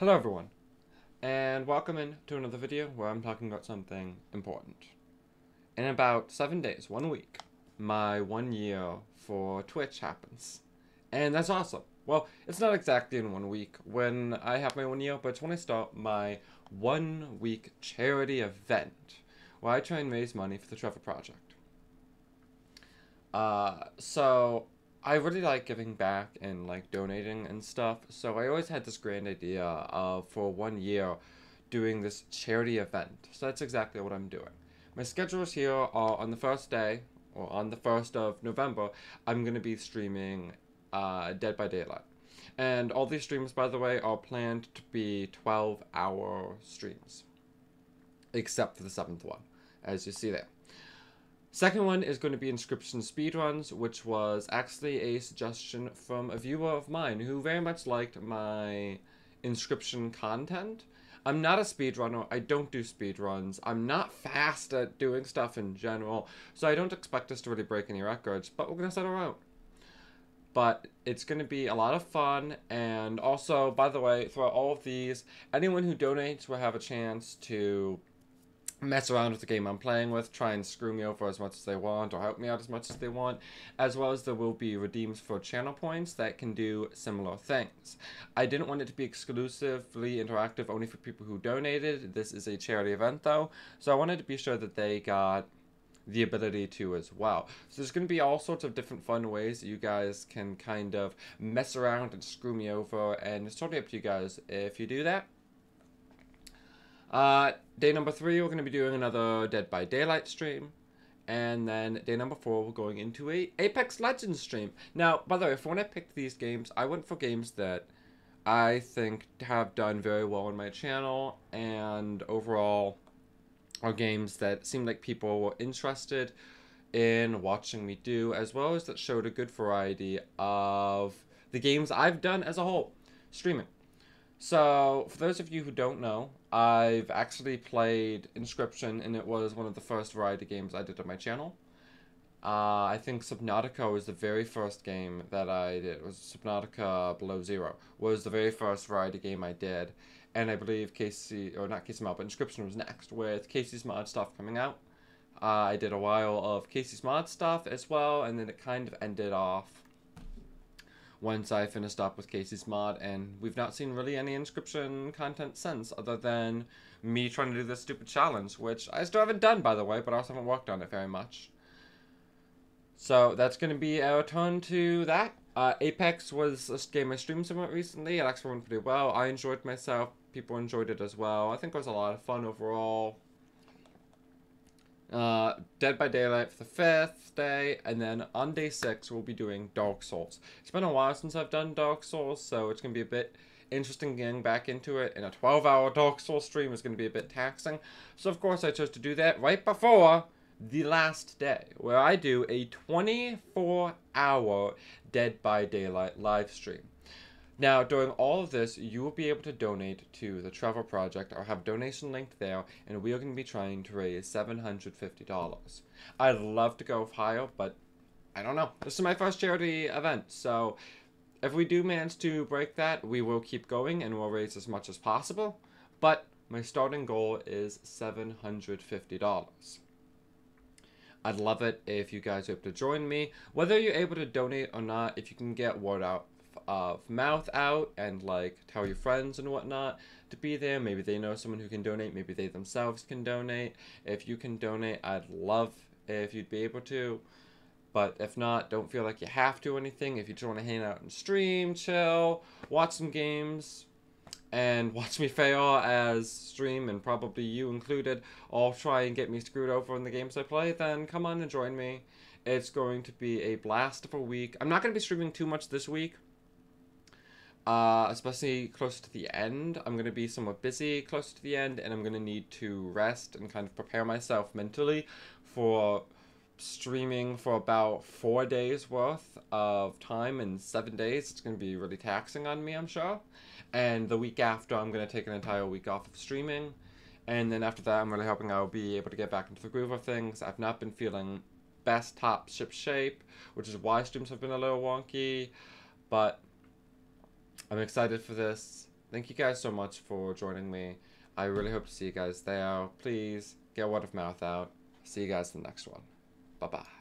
Hello everyone, and welcome in to another video where I'm talking about something important. In about seven days, one week, my one year for Twitch happens. And that's awesome. Well, it's not exactly in one week when I have my one year, but it's when I start my one week charity event where I try and raise money for the Trevor Project. Uh, so I really like giving back and like donating and stuff. So I always had this grand idea of for one year doing this charity event. So that's exactly what I'm doing. My schedules here are on the first day, or on the 1st of November, I'm going to be streaming uh, Dead by Daylight. And all these streams, by the way, are planned to be 12 hour streams. Except for the seventh one, as you see there. Second one is going to be Inscryption Speedruns, which was actually a suggestion from a viewer of mine who very much liked my Inscryption content. I'm not a speedrunner, I don't do speedruns, I'm not fast at doing stuff in general, so I don't expect us to really break any records, but we're going to set around. But it's going to be a lot of fun, and also, by the way, throughout all of these, anyone who donates will have a chance to mess around with the game I'm playing with, try and screw me over as much as they want or help me out as much as they want, as well as there will be redeems for channel points that can do similar things. I didn't want it to be exclusively interactive only for people who donated. This is a charity event though, so I wanted to be sure that they got the ability to as well. So there's going to be all sorts of different fun ways that you guys can kind of mess around and screw me over, and it's totally up to you guys if you do that. Uh, day number three, we're going to be doing another Dead by Daylight stream. And then day number four, we're going into a Apex Legends stream. Now, by the way, for when I picked these games, I went for games that I think have done very well on my channel and overall are games that seemed like people were interested in watching me do, as well as that showed a good variety of the games I've done as a whole, streaming. So, for those of you who don't know, I've actually played Inscryption, and it was one of the first variety games I did on my channel. Uh, I think Subnautica was the very first game that I did. It was Subnautica Below Zero. Was the very first variety game I did, and I believe Kaycee or not Kaycee Mod, but Inscryption was next with Kaycee's Mod stuff coming out. Uh, I did a while of Kaycee's Mod stuff as well, and then it kind of ended off once I finished up with Kaycee's mod, and we've not seen really any Inscryption content since, other than me trying to do this stupid challenge, which I still haven't done, by the way, but I also haven't worked on it very much. So that's going to be our turn to that. Uh, Apex was a game I streamed somewhat recently. It actually went pretty well. I enjoyed myself. People enjoyed it as well. I think it was a lot of fun overall. Uh, Dead by Daylight for the fifth day, and then on day six we'll be doing Dark Souls. It's been a while since I've done Dark Souls, so it's gonna be a bit interesting getting back into it. And a 12-hour Dark Souls stream is gonna be a bit taxing, so of course I chose to do that right before the last day, where I do a 24-hour Dead by Daylight live stream. Now, during all of this, you will be able to donate to the Trevor Project. I'll have donation linked there, and we are going to be trying to raise $750. I'd love to go higher, but I don't know. This is my first charity event, so if we do manage to break that, we will keep going and we'll raise as much as possible. But my starting goal is $750. I'd love it if you guys are able to join me. Whether you're able to donate or not, if you can get word out of mouth out and like tell your friends and whatnot to be there. Maybe they know someone who can donate. Maybe they themselves can donate. If you can donate, I'd love if you'd be able to. But if not, don't feel like you have to anything. If you just want to hang out and stream, chill, watch some games, and watch me fail as stream, and probably you included, all try and get me screwed over in the games I play, then come on and join me. It's going to be a blast of a week. I'm not going to be streaming too much this week uh, especially close to the end. I'm going to be somewhat busy close to the end, and I'm going to need to rest and kind of prepare myself mentally for streaming for about four days worth of time in seven days. It's going to be really taxing on me, I'm sure. And the week after, I'm going to take an entire week off of streaming. And then after that, I'm really hoping I'll be able to get back into the groove of things. I've not been feeling best top ship shape, which is why streams have been a little wonky. But I'm excited for this. thank you guys so much for joining me. I really hope to see you guys there. Please get word of mouth out. See you guys in the next one. Bye bye.